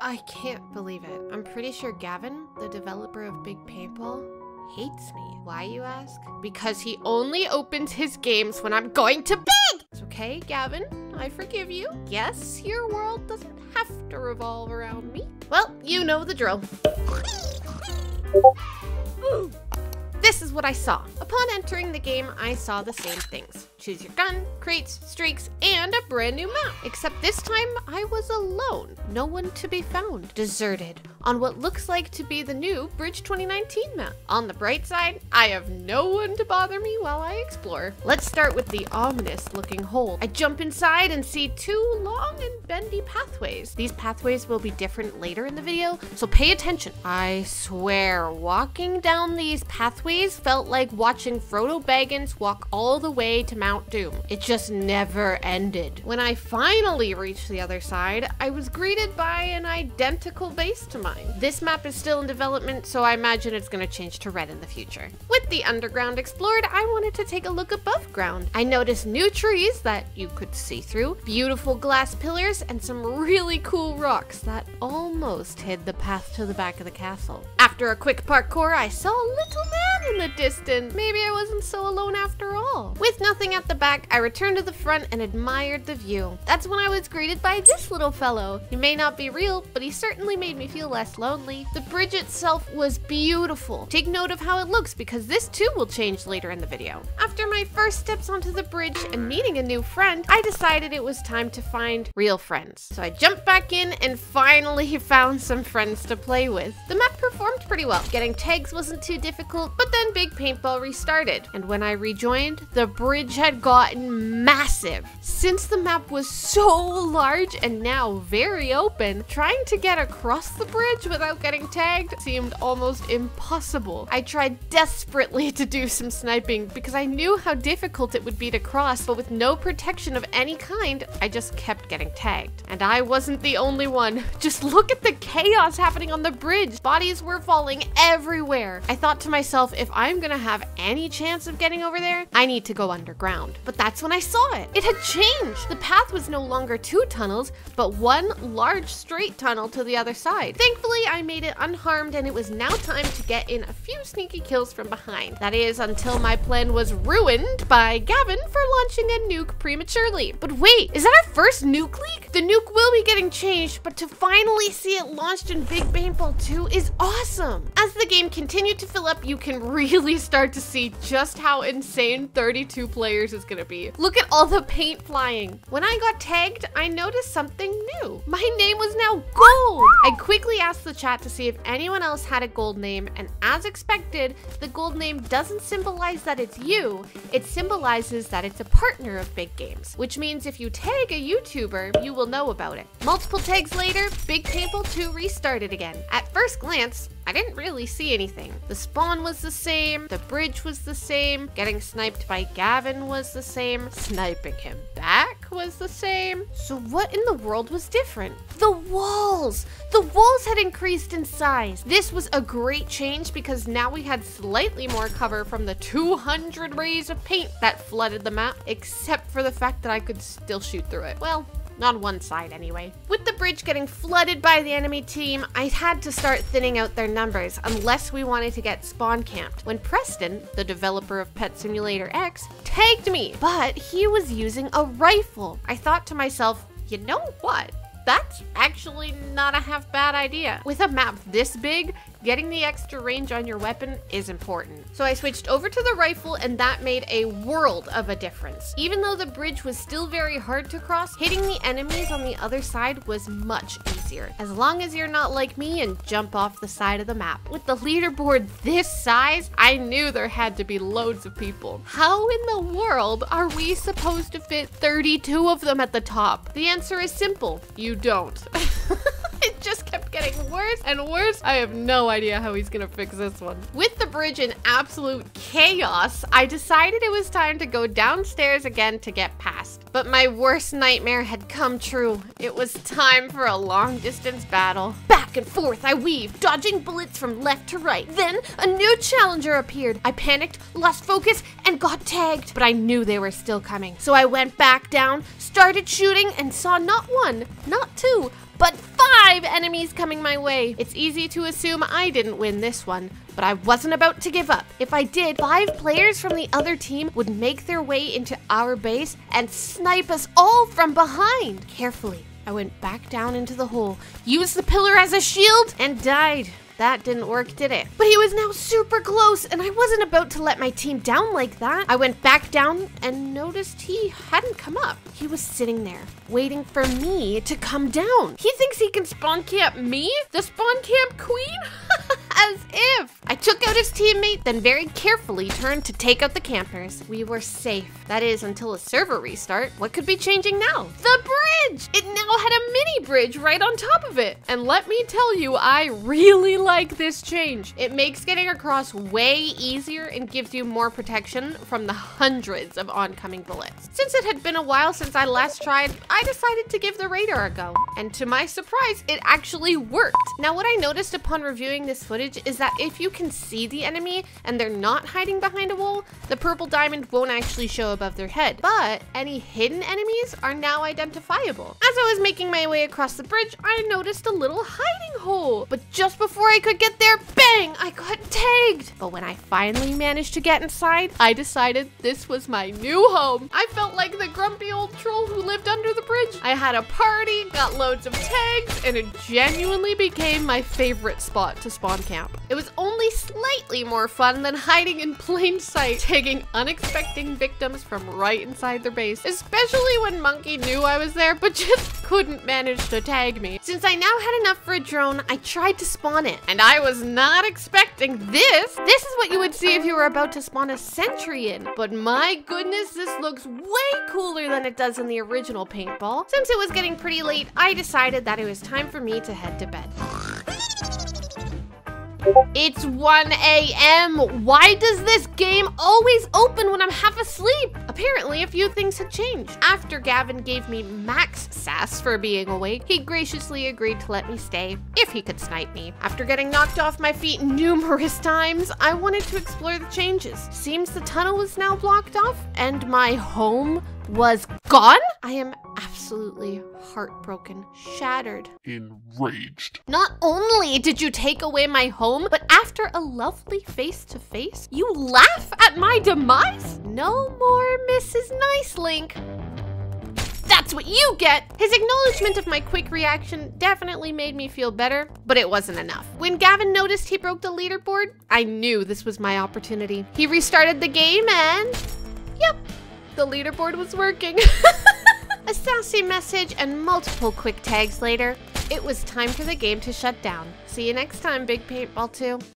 I can't believe it. I'm pretty sure Gavin, the developer of Big Paintball, hates me. Why, you ask? Because he only opens his games when I'm going to bed! It's okay, Gavin. I forgive you. Yes, your world doesn't have to revolve around me. Well, you know the drill. This is what I saw. Upon entering the game, I saw the same things. Choose your gun, crates, streaks, and a brand new map. Except this time, I was alone. No one to be found. Deserted. On what looks like to be the new Bridge 2019 map. On the bright side, I have no one to bother me while I explore. Let's start with the ominous looking hole. I jump inside and see two long and bendy pathways. These pathways will be different later in the video, so pay attention. I swear, walking down these pathways felt like watching Frodo Baggins walk all the way to Mount Doom. It just never ended. When I finally reached the other side, I was greeted by an identical base to mine. This map is still in development, so I imagine it's going to change to red in the future. With the underground explored, I wanted to take a look above ground. I noticed new trees that you could see through, beautiful glass pillars, and some really cool rocks that almost hid the path to the back of the castle. After a quick parkour, I saw a little man in the distance. Maybe I wasn't so alone after all. With nothing at the back, I returned to the front and admired the view. That's when I was greeted by this little fellow. He may not be real, but he certainly made me feel less lonely. The bridge itself was beautiful. Take note of how it looks because this too will change later in the video. After my first steps onto the bridge and meeting a new friend, I decided it was time to find real friends. So I jumped back in and finally found some friends to play with. The map performed pretty well. Getting tags wasn't too difficult, but then Big Paintball restarted. And when I rejoined, the bridge had gotten massive. Since the map was so large and now very open, trying to get across the bridge without getting tagged seemed almost impossible. I tried desperately to do some sniping because I knew how difficult it would be to cross, but with no protection of any kind, I just kept getting tagged. And I wasn't the only one. Just look at the chaos happening on the bridge. Bodies were falling everywhere. I thought to myself, if I'm gonna have any chance of getting over there, I need to go underground. But that's when I saw it. It had changed. The path was no longer two tunnels, but one large straight tunnel to the other side. Thankfully, I made it unharmed and it was now time to get in a few sneaky kills from behind. That is until my plan was ruined by Gavin for launching a nuke prematurely. But wait, is that our first nuke leak? The nuke will be getting changed, but to finally see it launched in Big Paintball 2 is awesome. As the game continued to fill up, you can really start to see just how insane 32 players is gonna be. Look at all the paint flying. When I got tagged, I noticed something new. My name was now gold. I quickly asked the chat to see if anyone else had a gold name, and as expected, the gold name doesn't symbolize that it's you, it symbolizes that it's a partner of Big Games, which means if you tag a YouTuber, you will know about it. Multiple tags later, Big Paintball 2 restarted again. At first glance, I didn't really see anything. The spawn was the same, the bridge was the same, getting sniped by Gavin was the same, sniping him back was the same. So what in the world was different? The walls! The walls had increased in size. This was a great change because now we had slightly more cover from the 200 rays of paint that flooded the map, except for the fact that I could still shoot through it. Well, on one side anyway. With the bridge getting flooded by the enemy team, I had to start thinning out their numbers unless we wanted to get spawn camped. When Preston, the developer of Pet Simulator X, tagged me, but he was using a rifle. I thought to myself, you know what? That's actually not a half bad idea. With a map this big, getting the extra range on your weapon is important. So I switched over to the rifle and that made a world of a difference. Even though the bridge was still very hard to cross, hitting the enemies on the other side was much easier. As long as you're not like me and jump off the side of the map. With the leaderboard this size, I knew there had to be loads of people. How in the world are we supposed to fit 32 of them at the top? The answer is simple. You don't. just kept getting worse and worse. I have no idea how he's gonna fix this one. With the bridge in absolute chaos, I decided it was time to go downstairs again to get past. But my worst nightmare had come true. It was time for a long distance battle. Back and forth I weaved, dodging bullets from left to right. Then a new challenger appeared. I panicked, lost focus, and got tagged. But I knew they were still coming. So I went back down, started shooting, and saw not one, not two, but five enemies coming my way. It's easy to assume I didn't win this one, but I wasn't about to give up. If I did, five players from the other team would make their way into our base and snipe us all from behind. Carefully, I went back down into the hole, used the pillar as a shield, and died. That didn't work, did it? But he was now super close, and I wasn't about to let my team down like that. I went back down and noticed he hadn't come up. He was sitting there, waiting for me to come down. He thinks he can spawn camp me? The spawn camp queen? As if! I took out his teammate, then very carefully turned to take out the campers. We were safe. That is, until a server restart. What could be changing now? The bridge! It now had a mini bridge right on top of it. And let me tell you, I really like this change. It makes getting across way easier and gives you more protection from the hundreds of oncoming bullets. Since it had been a while since I last tried, I decided to give the radar a go. And to my surprise, it actually worked. Now, what I noticed upon reviewing this footage is that if you can see the enemy and they're not hiding behind a wall, the purple diamond won't actually show above their head. But any hidden enemies are now identifiable. As I was making my way across the bridge, I noticed a little hiding hole. But just before I could get there, bang, I got tagged. But when I finally managed to get inside, I decided this was my new home. I felt like the grumpy old troll who lived under the bridge. I had a party, got loads of tags, and it genuinely became my favorite spot to spawn camp camp. It was only slightly more fun than hiding in plain sight, taking unexpected victims from right inside their base, especially when Monkey knew I was there but just couldn't manage to tag me. Since I now had enough for a drone, I tried to spawn it, and I was not expecting this. This is what you would see if you were about to spawn a sentry in, but my goodness, this looks way cooler than it does in the original paintball. Since it was getting pretty late, I decided that it was time for me to head to bed. It's 1 a.m. Why does this game always open when I'm half asleep? Apparently, a few things had changed. After Gavin gave me max sass for being awake, he graciously agreed to let me stay if he could snipe me. After getting knocked off my feet numerous times, I wanted to explore the changes. Seems the tunnel was now blocked off and my home was gone? I am absolutely heartbroken, shattered, enraged. Not only did you take away my home, but after a lovely face to face, you laugh at my demise? No more Mrs. Nice Link. That's what you get! His acknowledgement of my quick reaction definitely made me feel better, but it wasn't enough. When Gavin noticed he broke the leaderboard, I knew this was my opportunity. He restarted the game and... Yep, the leaderboard was working. A sassy message and multiple quick tags later, it was time for the game to shut down. See you next time, Big Paintball 2.